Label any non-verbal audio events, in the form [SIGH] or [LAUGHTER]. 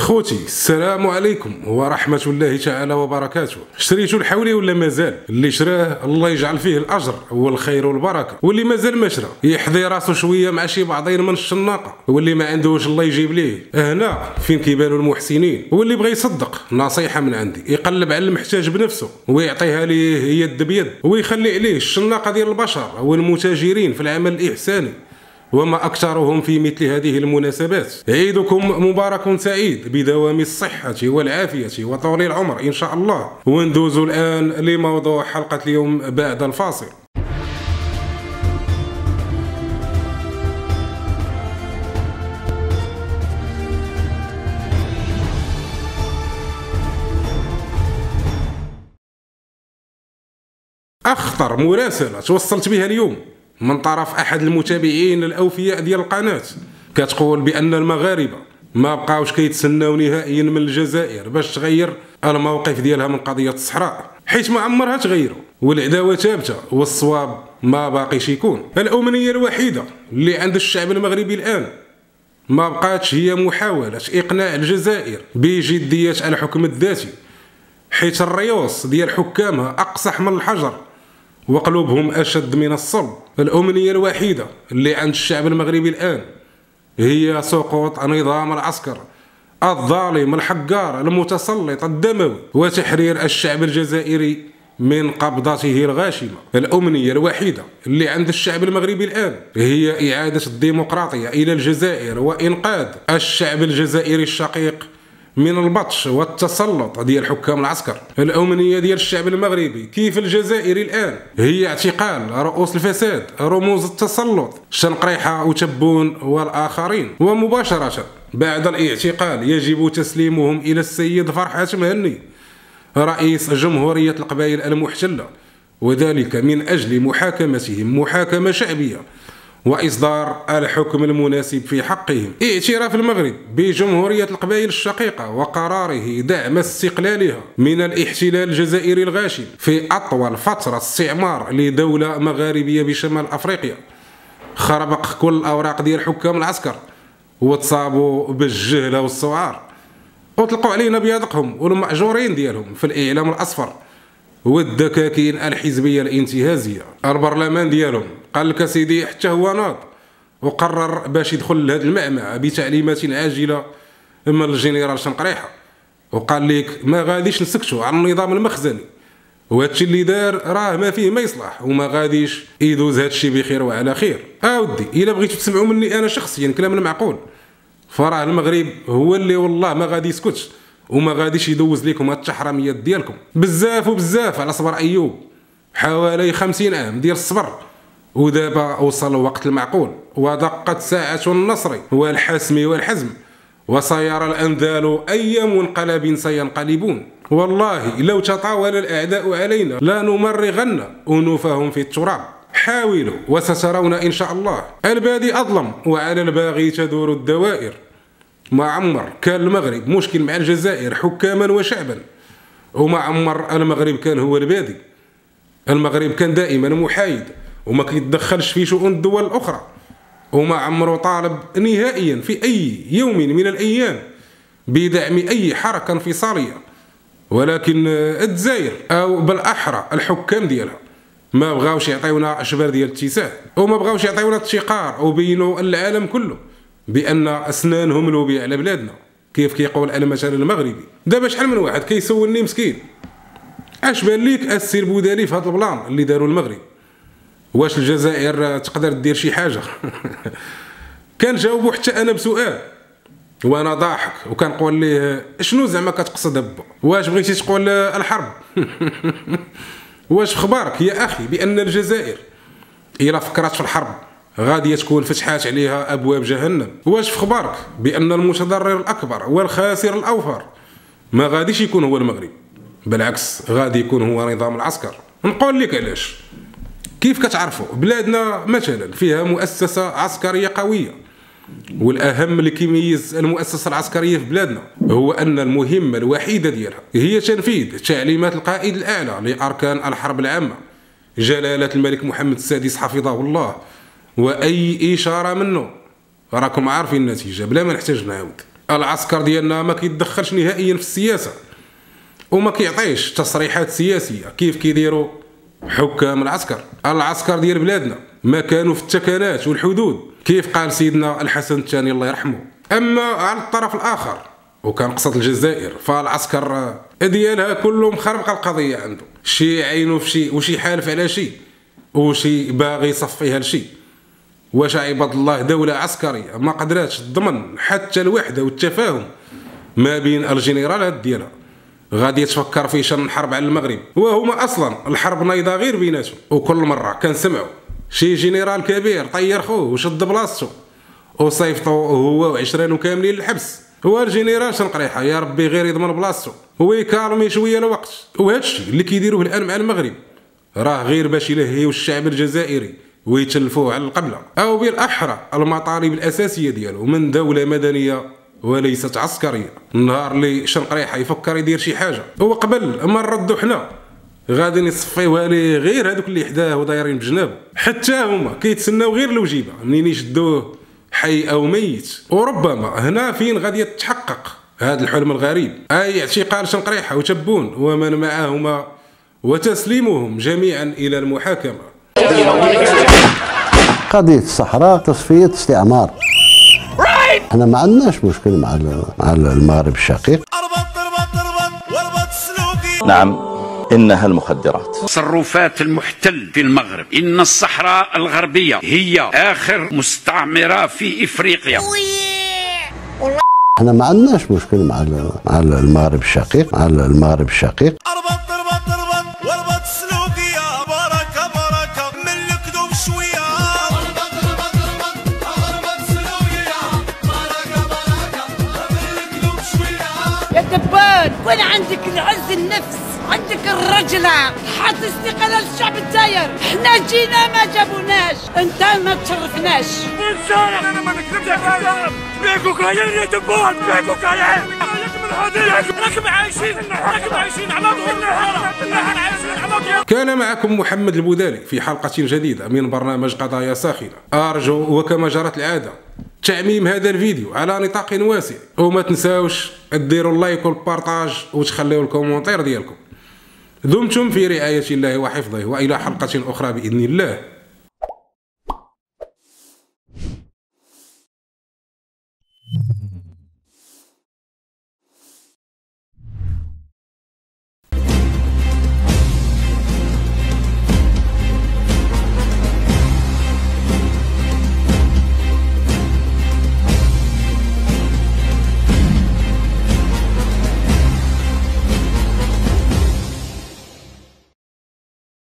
خوتي السلام عليكم ورحمة الله تعالى وبركاته. شريتو الحولي ولا مازال؟ اللي شراه الله يجعل فيه الأجر والخير والبركة. واللي مازال ما شرا يحضي راسو شوية مع شي بعضين من الشناقة. واللي ما عندوش الله يجيب ليه. هنا فين كيبانوا المحسنين؟ واللي بغى يصدق نصيحة من عندي. يقلب على المحتاج بنفسه ويعطيها ليه يد بيد ويخلي عليه الشناقة ديال البشر والمتاجرين في العمل الإحساني. وما أكثرهم في مثل هذه المناسبات. عيدكم مبارك سعيد بدوام الصحة والعافية وطول العمر إن شاء الله. وندوز الآن لموضوع حلقة اليوم بعد الفاصل. أخطر مراسلة توصلت بها اليوم. من طرف أحد المتابعين الأوفياء ديال القناة. كتقول بأن المغاربة ما بقاوش كيتسناو نهائيا من الجزائر باش تغير الموقف ديالها من قضية الصحراء حيت ما عمرها تغيروا والعداوة ثابتة والصواب ما باقيش يكون الأمنية الوحيدة اللي عند الشعب المغربي الآن ما بقاتش هي محاولة إقناع الجزائر بجدية الحكم الذاتي حيت الريوس ديال حكامها أقصح من الحجر وقلوبهم أشد من الصلب الأمنية الوحيدة اللي عند الشعب المغربي الآن هي سقوط نظام العسكر الظالم الحقار المتسلط الدموي وتحرير الشعب الجزائري من قبضته الغاشمة. الأمنية الوحيدة اللي عند الشعب المغربي الآن هي إعادة الديمقراطية إلى الجزائر وإنقاذ الشعب الجزائري الشقيق من البطش والتسلط ديال حكام العسكر. الأمنية ديال الشعب المغربي كيف الجزائري الآن؟ هي اعتقال رؤوس الفساد رموز التسلط شنقريحة وتبون والآخرين ومباشرة بعد الاعتقال يجب تسليمهم إلى السيد فرحات مهني رئيس جمهورية القبائل المحتلة. وذلك من أجل محاكمتهم محاكمة شعبية. وإصدار الحكم المناسب في حقهم اعتراف المغرب بجمهورية القبائل الشقيقة وقراره دعم استقلالها من الاحتلال الجزائري الغاشم في أطول فترة استعمار لدولة مغاربية بشمال أفريقيا. خربق كل الأوراق ديال حكام العسكر وتصابوا بالجهلة والسعار وطلقوا علينا بيادقهم والمأجورين ديالهم في الإعلام الأصفر والدكاكين الحزبية الانتهازية. البرلمان ديالهم قال لك سيدي حتى هو ناض. وقرر باش يدخل لهذا المعمعة بتعليمات عاجلة من الجنرال شنقريحة. وقال لك ما غاديش نسكتوا على النظام المخزني. وهادشي اللي دار راه ما فيه ما يصلح وما غاديش يدوز هادشي بخير وعلى خير. اودي إلا بغيتو تسمعوا مني أنا شخصيا كلام معقول فراه المغرب هو اللي والله ما غادي يسكت وما غاديش يدوز لكم هاد التحرميات ديالكم. بزاف وبزاف على صبر أيوب. حوالي خمسين عام ديال الصبر. ودابا وصل الوقت المعقول ودقت ساعة النصر والحسم والحزم وسيرى الأنذال أي منقلب سينقلبون. والله لو تطاول الأعداء علينا لا نمرغن أنوفهم في التراب. حاولوا وسترون إن شاء الله. البادي أظلم وعلى الباغي تدور الدوائر. ما عمر كان المغرب مشكل مع الجزائر حكاما وشعبا. وما عمر المغرب كان هو البادي. المغرب كان دائما محايد. وما كيتدخلش في شؤون الدول الأخرى. وما عمره طالب نهائيا في أي يوم من الأيام بدعم أي حركة انفصالية ولكن الجزائر أو بالأحرى الحكام ديالها ما بغاوش يعطيونا أشبار ديال الاتساع وما بغاوش يعطيونا التقار وبينوا العالم كله بأن أسنانهم لوبي على بلادنا. كيف كيقول أنا مثلا المغربي دابا شحال من واحد كيسولني مسكين؟ أش بان ليك السي البودالي في هذا ال plan اللي داروا المغرب؟ واش الجزائر تقدر دير شي حاجة؟ [LAUGHS] كنجاوبو حتى أنا بسؤال. وأنا ضاحك وكنقول ليه شنو زعما كتقصد با واش بغيتي تقول الحرب؟ [LAUGHS] واش خبارك يا أخي بأن الجزائر إلى فكرت في الحرب غادي تكون فتحات عليها أبواب جهنم؟ واش في خبارك بأن المتضرر الأكبر والخاسر الأوفر ما غاديش يكون هو المغرب؟ بالعكس غادي يكون هو نظام العسكر. نقول لك علاش. كيف كتعرفوا؟ بلادنا مثلا فيها مؤسسة عسكرية قوية والأهم اللي كيميز المؤسسة العسكرية في بلادنا هو أن المهمة الوحيدة ديالها هي تنفيذ تعليمات القائد الأعلى لأركان الحرب العامة جلالة الملك محمد السادس حفظه الله وأي إشارة منه. راكم عارفين النتيجة بلا ما نحتاج نعاود. العسكر ديالنا ما كيتدخلش نهائيا في السياسة وما كيعطيش تصريحات سياسية. كيف كيديروا؟ حكام العسكر. العسكر ديال بلادنا. ما كانوا في التكالات والحدود. كيف قال سيدنا الحسن الثاني الله يرحمه. أما على الطرف الآخر وكان قصد الجزائر فالعسكر ديالها كله مخربق القضية عنده. شي عينه في شي وشي حالف على شي وشي باغي يصفيها لشي. واش عباد الله دولة عسكرية ما قدراتش تضمن حتى الوحدة والتفاهم ما بين الجنرالات ديالها. غادي تفكر في شن حرب على المغرب. وهما أصلا الحرب نايضة غير بيناتهم. وكل مرة كنسمعوا شي جنرال كبير طير خوه وشد بلاصتو. وصيفطو هو وعشرانو كاملين للحبس. هو الجنرال شنقريحه يا ربي غير يضمن بلاصتو. وي calmer شوية الوقت وهذا الشيء اللي كيديروه الآن مع المغرب راه غير باش يلهيو الشعب الجزائري ويتلفوه على القبلة. أو بالأحرى المطالب الأساسية ديالو من دولة مدنية وليست عسكرية. النهار اللي شنقريحه يفكر يدير شي حاجة. هو قبل ما نردو حنا غادي نصفيوها ليه غير هذوك اللي حداه ودايرين بجنابه. حتى هما كيتسناو غير الوجيبة. منين يشدوه؟ حي أو ميت. وربما هنا فين غادي يتحقق هذا الحلم الغريب؟ أي اعتقال شنقريحه وتبون ومن معهما وتسليمهم جميعا إلى المحاكمة. قضية الصحراء تصفية استعمار. إحنا ما عندناش مشكل مع مع المغرب الشقيق. نعم إنها المخدرات. تصرفات المحتل في المغرب إن الصحراء الغربية هي آخر مستعمرة في إفريقيا. إحنا ما عندناش مشكل مع مع المغرب الشقيق مع المغرب الشقيق. كون عندك العز النفس؟ عندك الرجلة حط استقلال الشعب الداير. إحنا جينا ما جابوناش. أنت ما تشرفناش. أنا ما نكذبش عليك بيكو كاين بيكو كاين راكم عايشين. راكم عايشين على كان معكم محمد البودالي في حلقة جديدة من برنامج قضايا ساخنة. أرجو وكما جرت العادة تعميم هذا الفيديو على نطاق واسع. وما تنساوش ديروا ال like وال partage وتخليوا ال commentaire ديالكم. دمتم في رعاية الله وحفظه وإلى حلقة أخرى بإذن الله.